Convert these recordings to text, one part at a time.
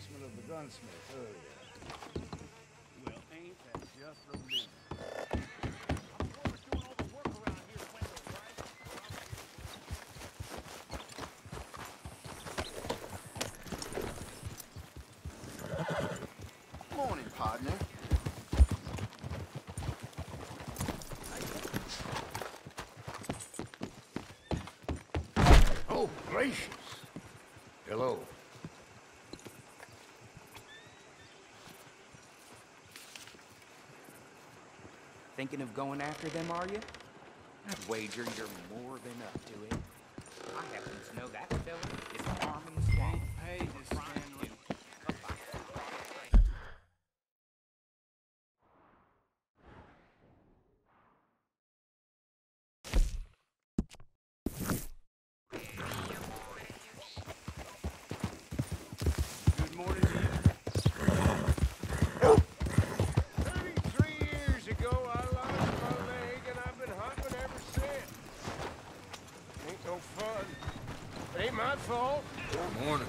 basement of the gunsmith oh, earlier. Well, ain't that just romantic? I'm always doing all the work around here, Wendell, right? Morning, partner. Oh, gracious. Thinking of going after them, are you? I'd wager you're more than up to it. I happen to know that fella is in the swamp. Hey, this Stanley. Good morning to you. Thirty-three years ago, I lost my leg, and I've been hopping ever since. Ain't no fun. It ain't my fault. Good morning.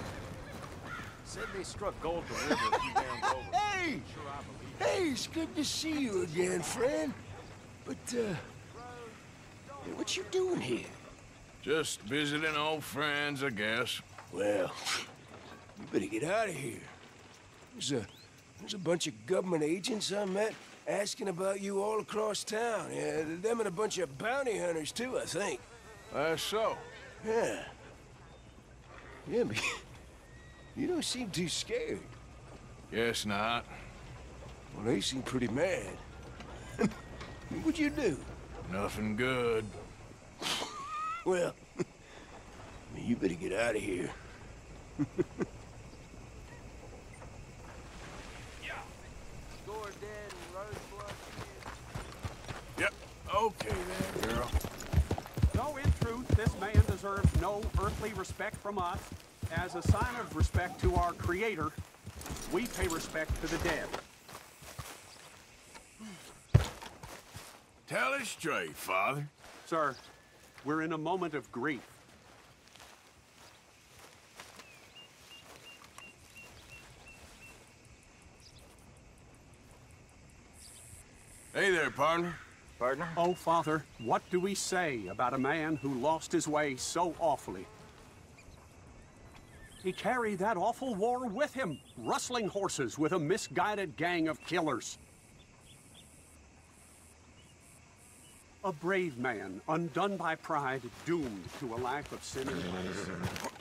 Said they struck gold the river a few over. Hey! Sure. Hey, it's good to see you again, friend. But, uh... what you doing here? Just visiting old friends, I guess. Well, you better get out of here. There's a... There's a bunch of government agents I met asking about you all across town. Yeah, them and a bunch of bounty hunters, too, I think. That's so. Yeah. Yeah, but you don't seem too scared. Guess not. Well, they seem pretty mad. What'd you do? Nothing good. Well, I mean, you better get out of here. Yep. Okay then, girl. Though in truth, this man deserves no earthly respect from us, as a sign of respect to our Creator, we pay respect to the dead. Tell it straight, Father. Sir, we're in a moment of grief. Hey there, partner. Oh, Father, what do we say about a man who lost his way so awfully? He carried that awful war with him, rustling horses with a misguided gang of killers. A brave man, undone by pride, doomed to a life of sin and vice.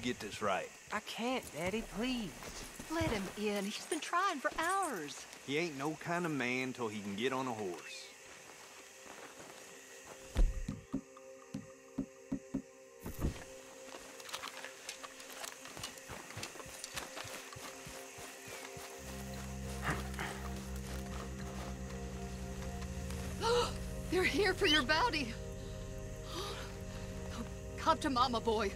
Ain't going till you get this right. I can't, Daddy, please. Let him in. He's been trying for hours. He ain't no kind of man till he can get on a horse. They're here for your bounty. Come to Mama, boy.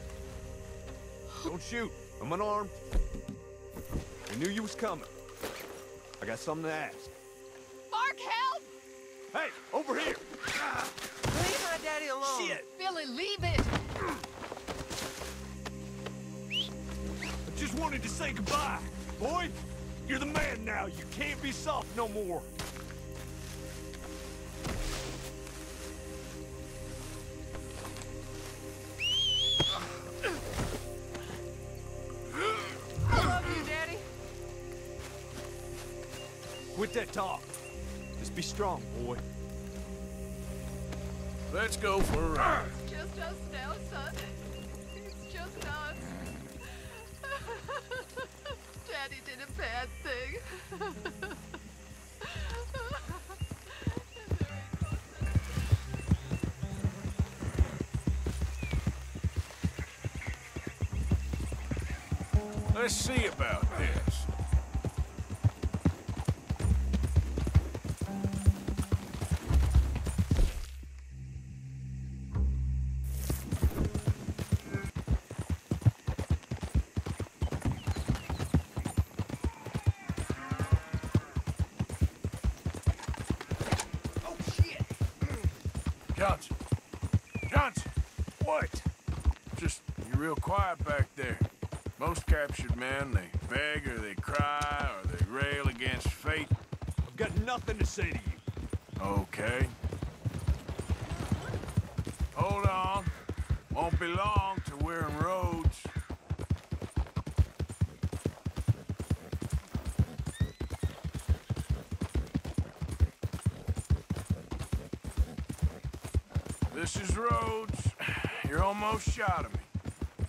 Don't shoot. I'm unarmed. I knew you was coming. I got something to ask. Mark, help! Hey, over here! Leave my daddy alone. Shit! Billy, leave it! I just wanted to say goodbye, boy. You're the man now. You can't be soft no more. Strong, boy. Let's go for a ride. Just us now, son. It's just us. Daddy did a bad thing. Let's see about this. Johnson. Johnson. What? Just, you're real quiet back there. Most captured men, they beg or they cry or they rail against fate. I've got nothing to say to you. Okay. Hold on. Won't be long till we're in You're shot of me.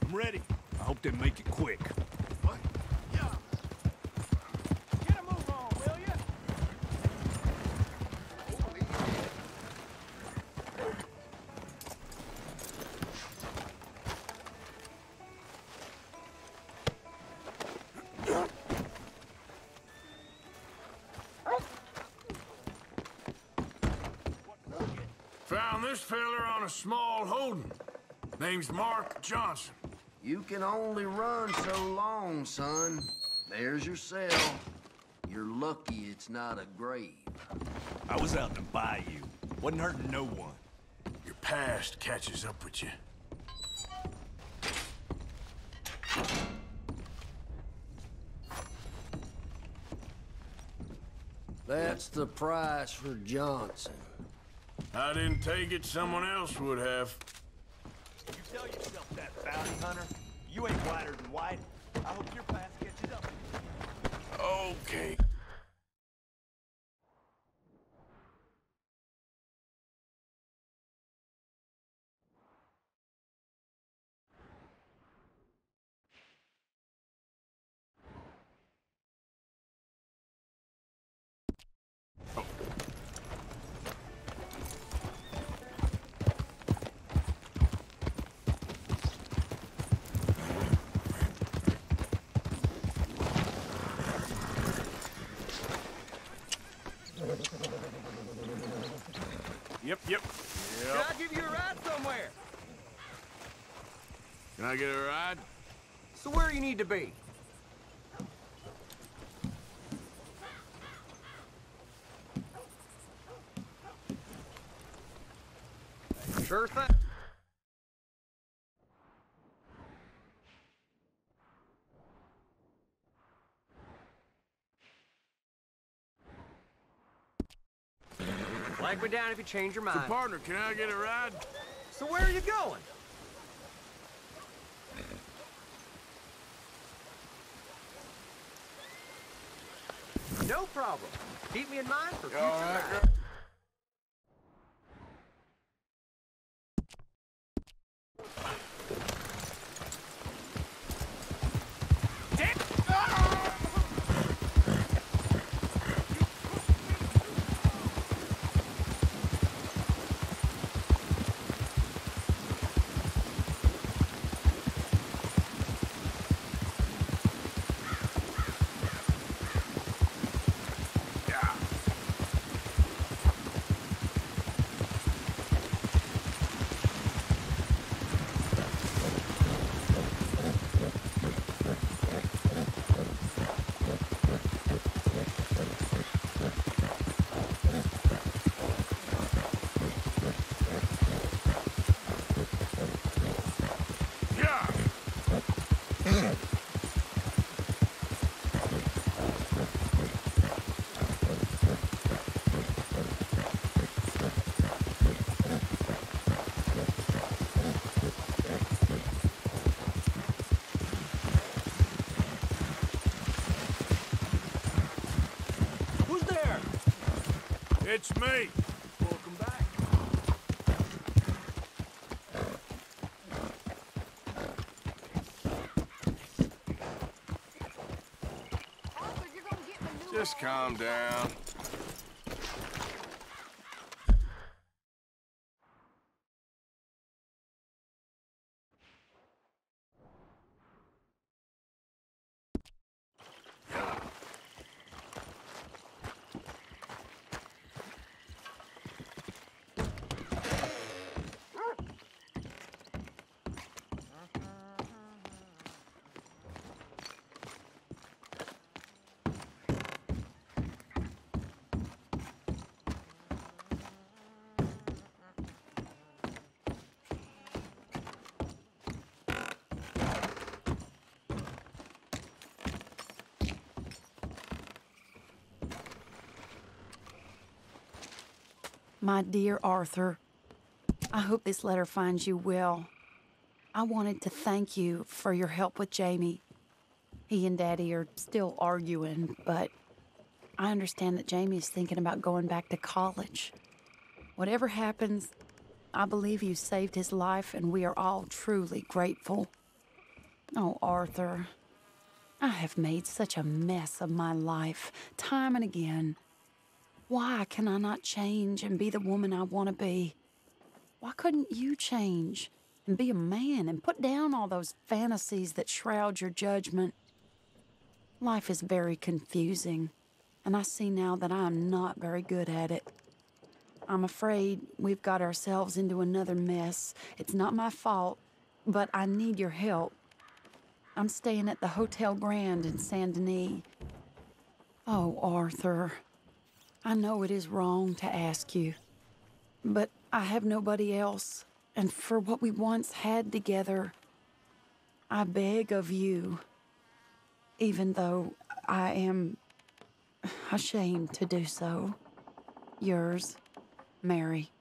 I'm ready. I hope they make it quick. What? Yeah. Get a move on, will you? Found this feller on a small holding. Name's Mark Johnson. You can only run so long, son. There's your cell. You're lucky it's not a grave. I was out in the bayou. Wasn't hurting no one. Your past catches up with you. That's the price for Johnson. I didn't take it, someone else would have. Tell yourself that, bounty hunter. You ain't whiter than white. I hope your past catches up. Okay. Yep, yep. Can I give you a ride somewhere? Can I get a ride? So where you need to be? Sure thing. Me down if you change your So, mind. partner, can I get a ride? So where are you going? No problem. Keep me in mind for future It's me. Welcome back. Arthur, you're gonna get me a new Just calm down. My dear Arthur, I hope this letter finds you well. I wanted to thank you for your help with Jamie. He and Daddy are still arguing, but I understand that Jamie is thinking about going back to college. Whatever happens, I believe you saved his life, and we are all truly grateful. Oh, Arthur, I have made such a mess of my life, time and again. Why can I not change and be the woman I want to be? Why couldn't you change and be a man and put down all those fantasies that shroud your judgment? Life is very confusing, and I see now that I am not very good at it. I'm afraid we've got ourselves into another mess. It's not my fault, but I need your help. I'm staying at the Hotel Grand in Saint Denis. Oh, Arthur. I know it is wrong to ask you, but I have nobody else, and for what we once had together, I beg of you, even though I am ashamed to do so. Yours, Mary.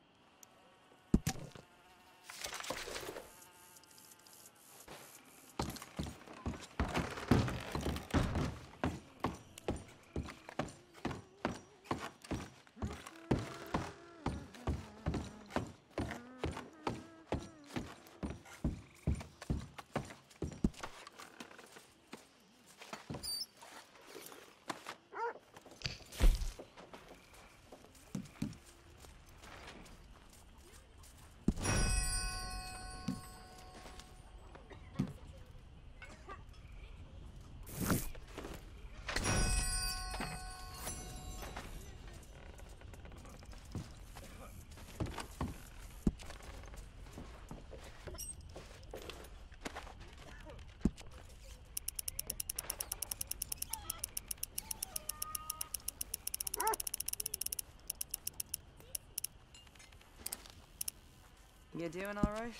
You doing all right?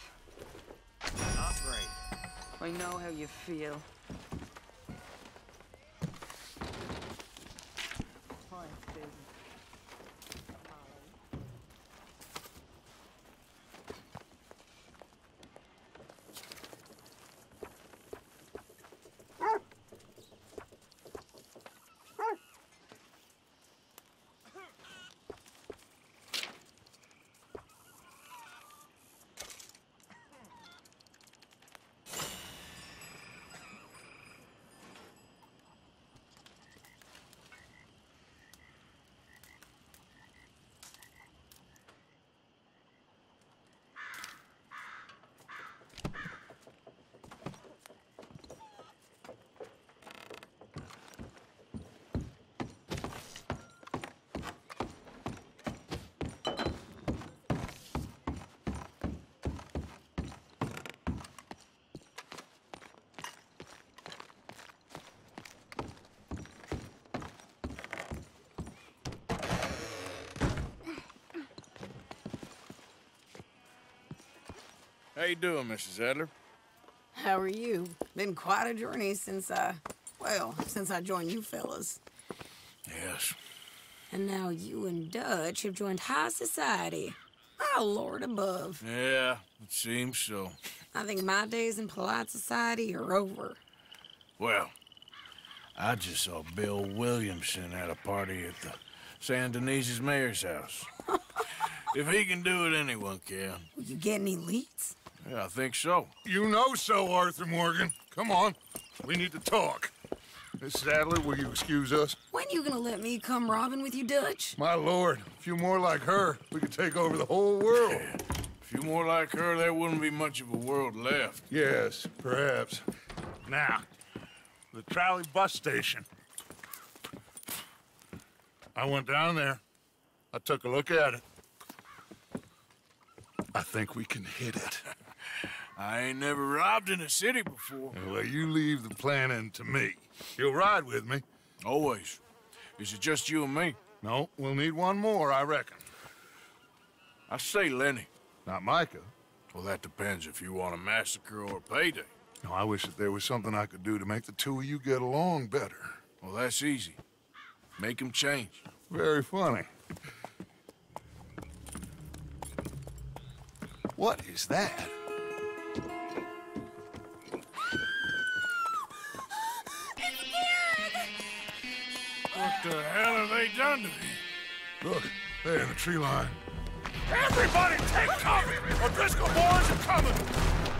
Not great. I know how you feel. How you doing, Mrs. Adler? How are you? Been quite a journey since I, well, since I joined you fellas. Yes. And now you and Dutch have joined high society. Oh, Lord above. Yeah, it seems so. I think my days in polite society are over. Well, I just saw Bill Williamson at a party at the Saint Denis's mayor's house. if he can do it, anyone can. You get any leads? Yeah, I think so. You know so, Arthur Morgan. Come on. We need to talk. Mrs. Adler, will you excuse us? When you gonna let me come robbing with you, Dutch? My lord, a few more like her, we could take over the whole world. A few more like her, there wouldn't be much of a world left. Yes, perhaps. Now, the trolley bus station. I went down there. I took a look at it. I think we can hit it. I ain't never robbed in a city before. Well, you leave the planning to me. You'll ride with me. Always. Is it just you and me? No, we'll need one more, I reckon. I say Lenny. Not Micah. Well, that depends if you want a massacre or a payday. No, I wish that there was something I could do to make the two of you get along better. Well, that's easy. Make him change. Very funny. What is that? The hell have they done to me? Look, there in the tree line. Everybody take cover! O'Driscoll boys are coming!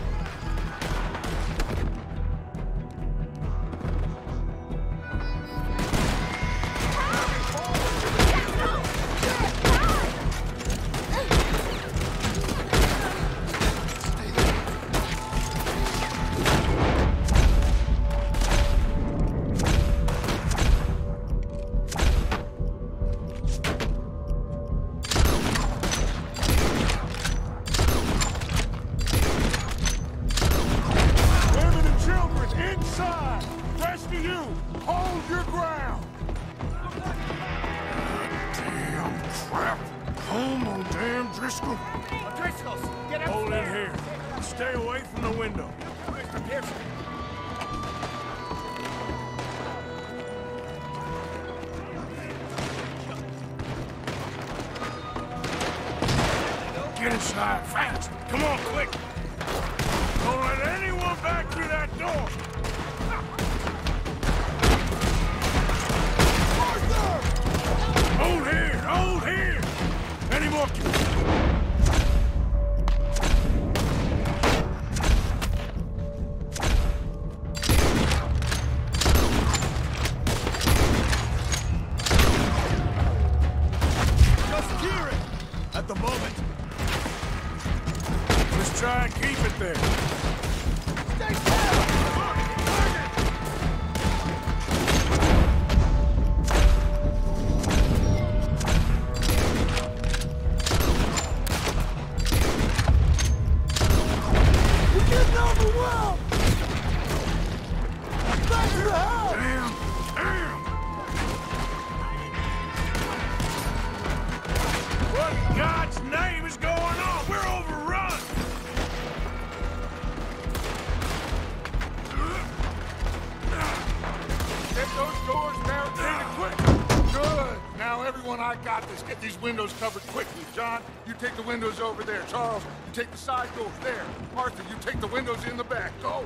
Windows covered quickly. John, you take the windows over there. Charles, you take the side doors there. Arthur, you take the windows in the back. Go!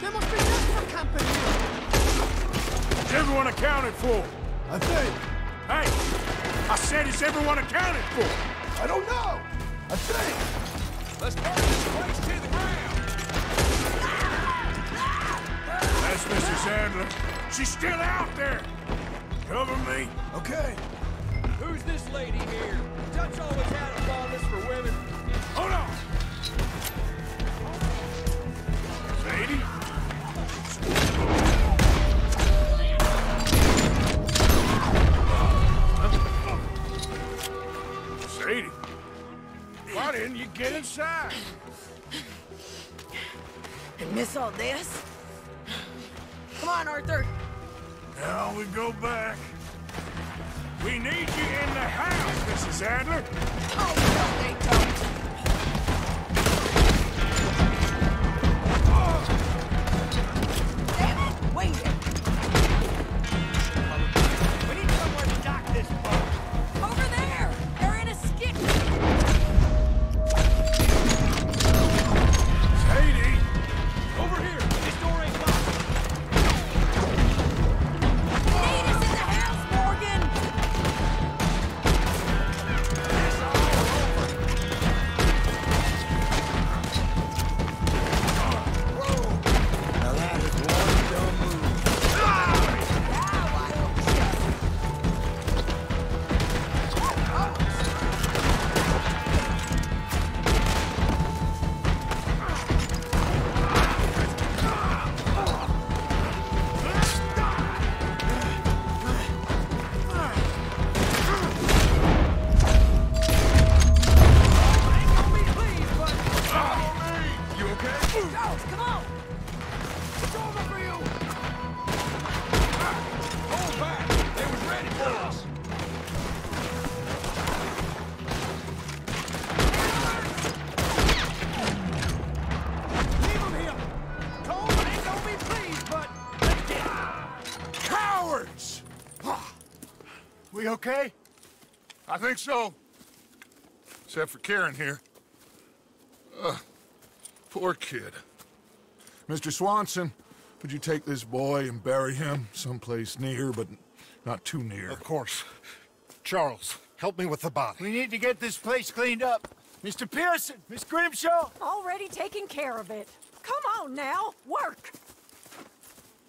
There must be desperate company. Is everyone accounted for? I think. Hey! I said, is everyone accounted for? I don't know! I think. Let's burn this place to the ground. Mrs. Adler. She's still out there! Cover me. Okay. Who's this lady here? Dutch always had a fondness for women. Hold on! Sadie? Sadie? Why didn't you get inside? And miss all this? Come on, Arthur. Now we go back. We need you in the house, Mrs. Adler. Oh, no, they don't. Okay? I think so. Except for Kieran here. Ugh, poor kid. Mr. Swanson, would you take this boy and bury him someplace near, but not too near? Of course. Charles, help me with the body. We need to get this place cleaned up. Mr. Pearson, Miss Grimshaw. Already taking care of it. Come on now, work.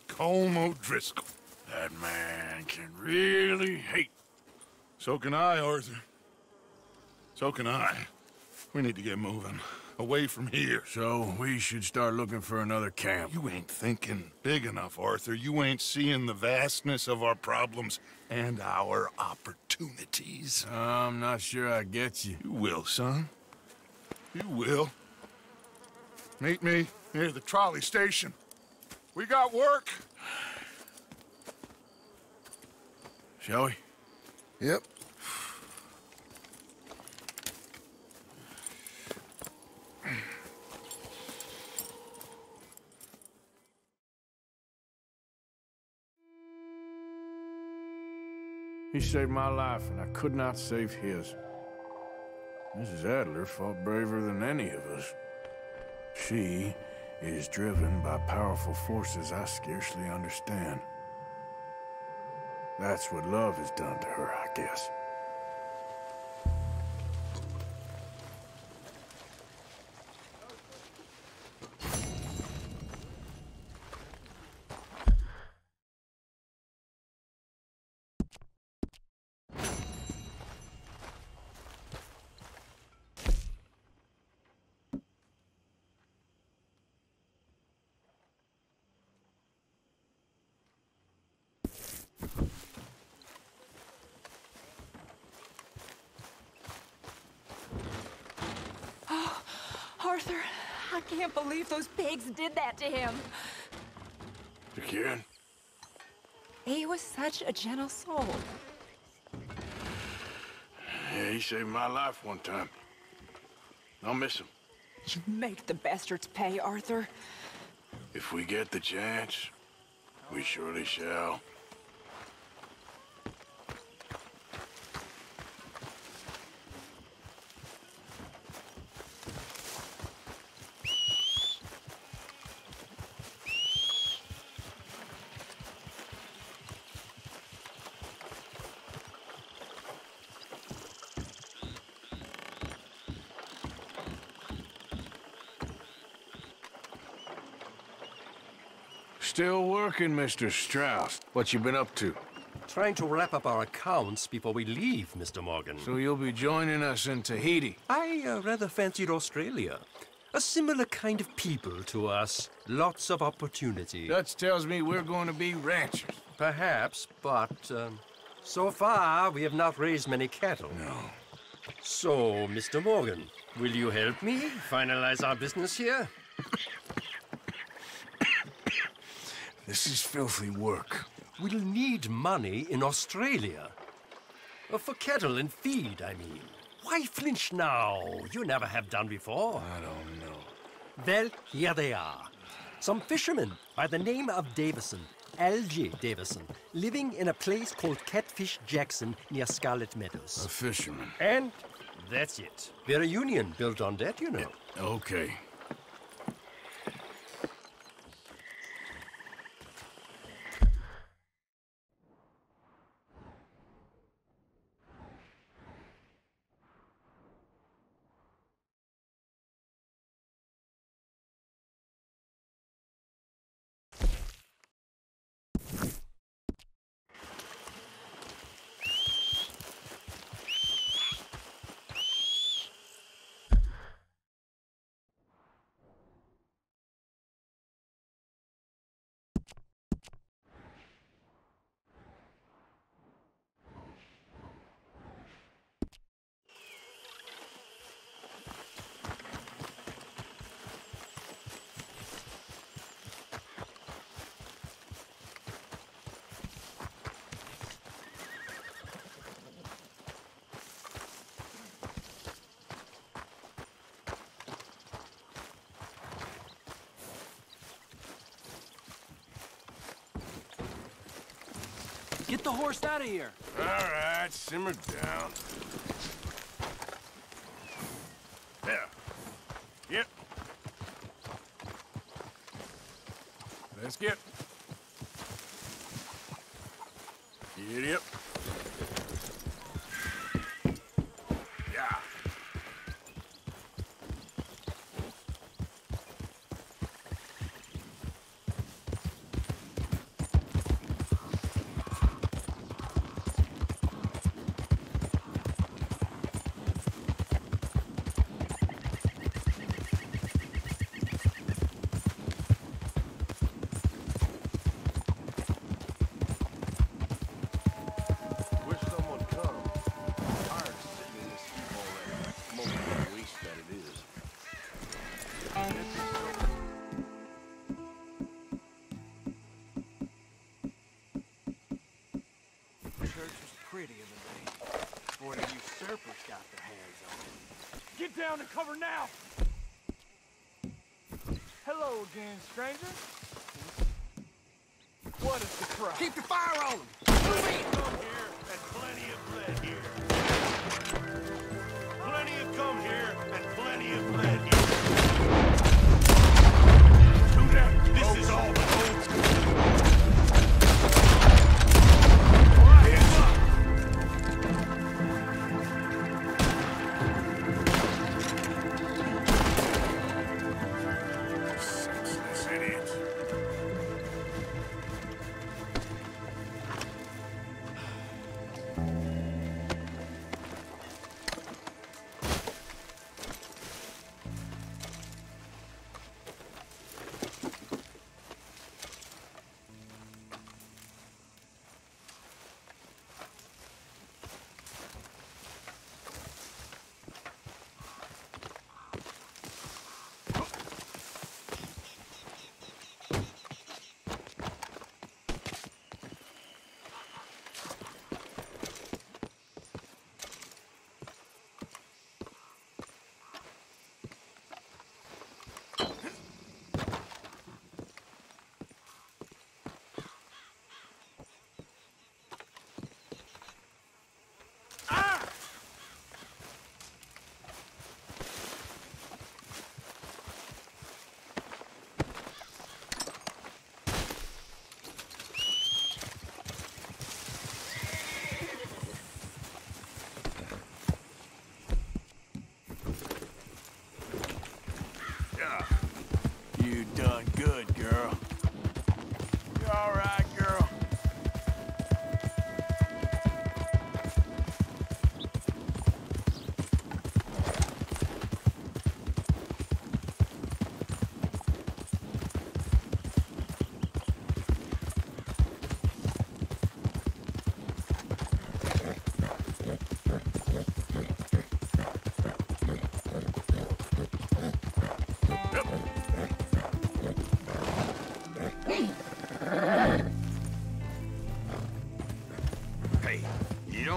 Colm O'Driscoll. That man can really hate. So can I, Arthur. So can I. We need to get moving. Away from here. So we should start looking for another camp. You ain't thinking big enough, Arthur. You ain't seeing the vastness of our problems and our opportunities. I'm not sure I get you. You will, son. You will. Meet me near the trolley station. We got work. Shall we? Yep. He saved my life, and I could not save his. Mrs. Adler fought braver than any of us. She is driven by powerful forces I scarcely understand. That's what love has done to her, I guess. Can't believe those pigs did that to him. To Kieran? He was such a gentle soul. Yeah, he saved my life one time. I'll miss him. You make the bastards pay, Arthur. If we get the chance, we surely shall. Still working, Mr. Strauss. What you been up to? Trying to wrap up our accounts before we leave, Mr. Morgan. So you'll be joining us in Tahiti? I uh, rather fancied Australia. A similar kind of people to us. Lots of opportunity. Dutch tells me we're going to be ranchers. Perhaps, but um, so far we have not raised many cattle. No. So, Mr. Morgan, will you help me finalize our business here? This is filthy work. We'll need money in Australia. Uh, For cattle and feed, I mean. Why flinch now? You never have done before. I don't know. Well, here they are. Some fishermen by the name of Davison, L.J. Davison, living in a place called Catfish Jackson near Scarlett Meadows. A fisherman. And that's it. We're a union built on that, you know. Okay. Get the horse out of here. All right, simmer down. Usurpers got their hands on it. Get down and cover now! Hello again, stranger. What is the cry? Keep the fire on! Come here and plenty of blood here. Plenty of come here and plenty of blood here. This is all good, girl.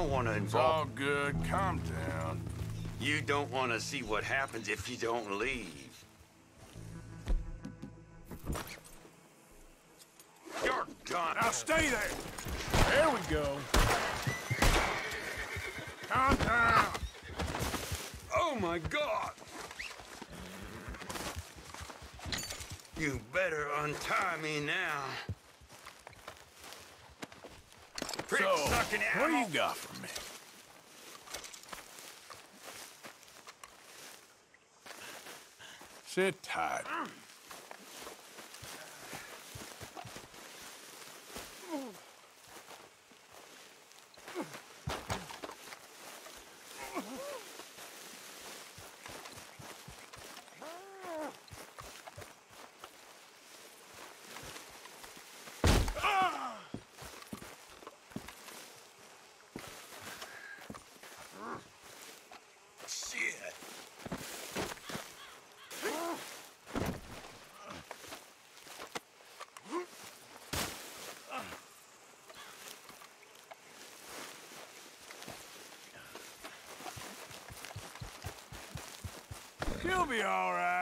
Don't want to It's all involve... good. Calm down. You don't want to see what happens if you don't leave. You're done. Now stay there. There we go. Calm down. Oh my God! You better untie me now. Prick So, sucking what do you got for me? Sit tight. Shit. You'll be all right.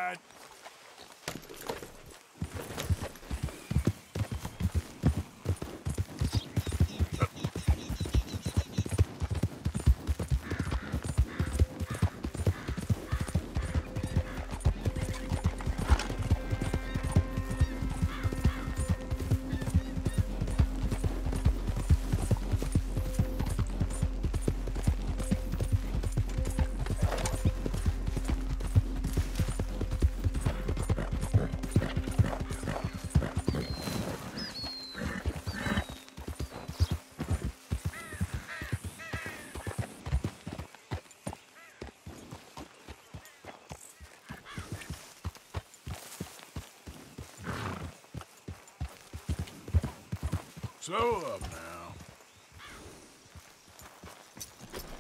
Slow up now.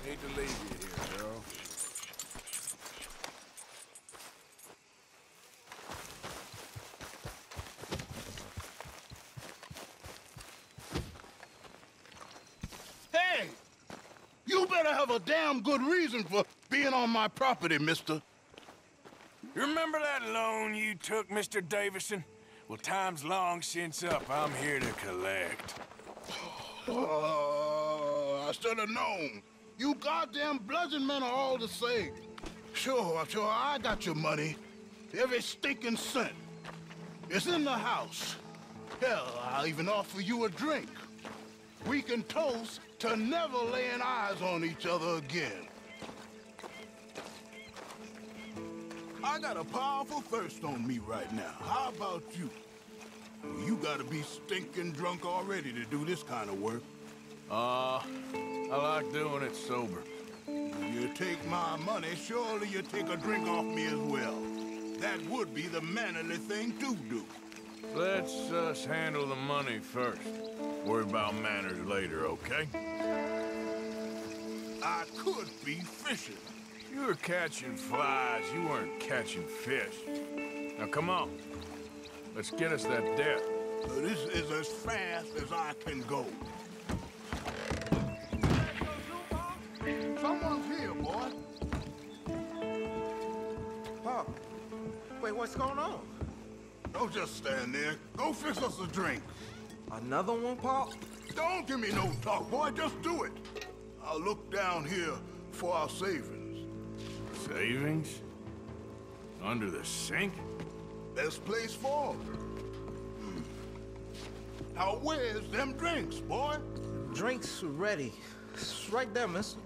Hate to leave you here, Daryl. Hey! You better have a damn good reason for being on my property, mister. You remember that loan you took, Mr. Davison? Well, time's long since up. I'm here to collect. Oh, I should have known. You goddamn bludgeon men are all the same. Sure, sure, I got your money. Every stinking cent. It's in the house. Hell, I'll even offer you a drink. We can toast to never laying eyes on each other again. I got a powerful thirst on me right now. How about you? You gotta be stinking drunk already to do this kind of work. Uh, I like doing it sober. You take my money, surely you take a drink off me as well. That would be the mannerly thing to do. Let's us handle the money first. Worry about manners later, okay? I could be fishing. You were catching flies, you weren't catching fish. Now come on. Let's get us that debt. This is as fast as I can go. Someone's here, boy. Pop, wait, what's going on? Don't just stand there. Go fix us a drink. Another one, Pop? Don't give me no talk, boy. Just do it. I'll look down here for our savings. Savings? Under the sink? Best place for 'em. Now, where's them drinks, boy? Drinks ready. It's right there, mister.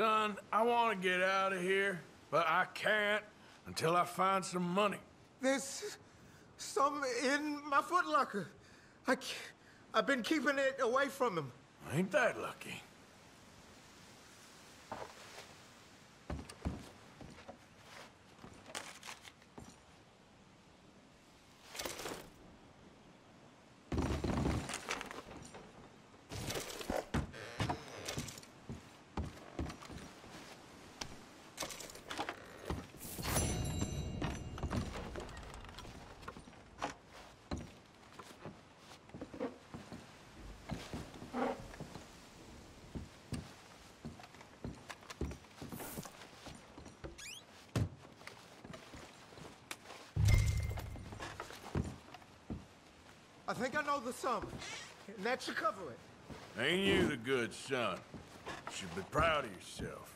Son, I want to get out of here, but I can't until I find some money. There's some in my footlocker. I I've been keeping it away from him. Ain't that lucky? I think I know the sum. And that should cover it. Ain't you the good son? You should be proud of yourself.